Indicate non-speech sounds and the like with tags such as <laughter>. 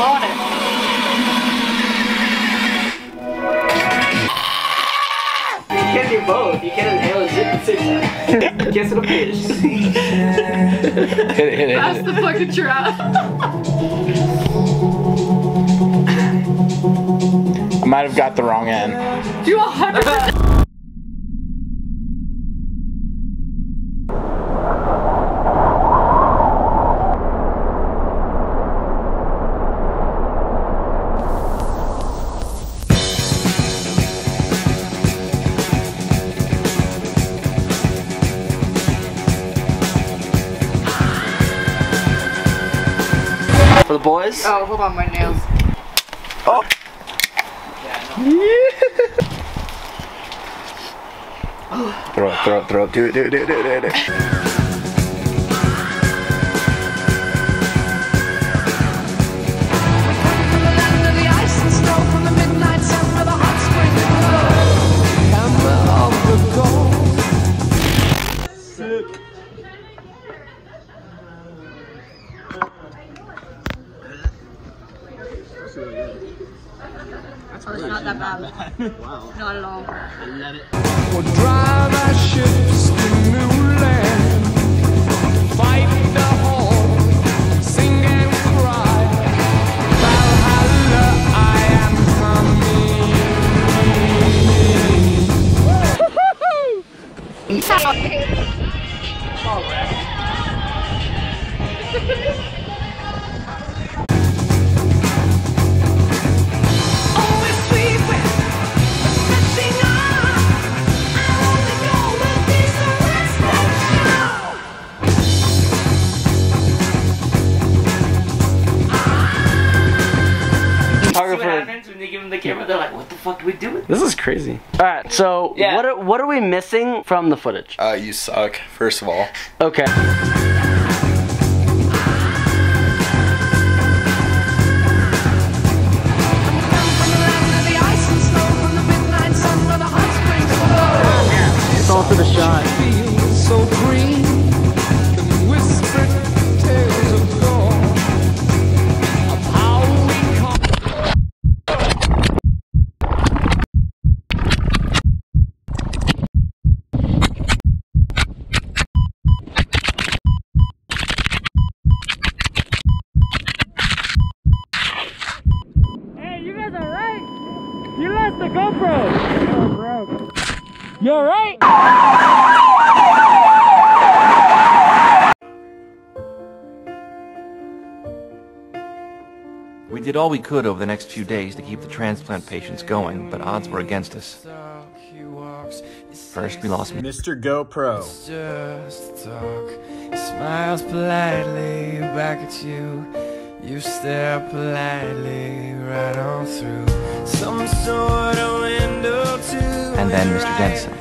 blowing it. You can't do both. You can't inhale and zip and zigzag. Guess it'll fish. hit it, hit it. That's hit the fucking trap. I might have got the wrong end. Do 100%. For the boys. Oh, hold on, my nails. Oh. Throw it, throw it, throw it. Do it, do it, do it, do it, do it. Oh, it's not that bad. wow. Not at all. We'll drive our ships to new land. Fight the horn, sing and cry. Valhalla, I am See <laughs> <laughs> <laughs> what happens when they give them the camera? They're like, what the fuck do we do with This is crazy. All right, so Yeah. what are, what are we missing from the footage? Uh, you suck, first of all. Okay. It's all for the shot. You lost the GoPro. Oh, bro. You alright? We did all we could over the next few days to keep the transplant patients going, but odds were against us. First, we lost Mr. GoPro. just talk. Smiles politely back at you. You stare politely right on through some sort of window to and then Mr. Denson.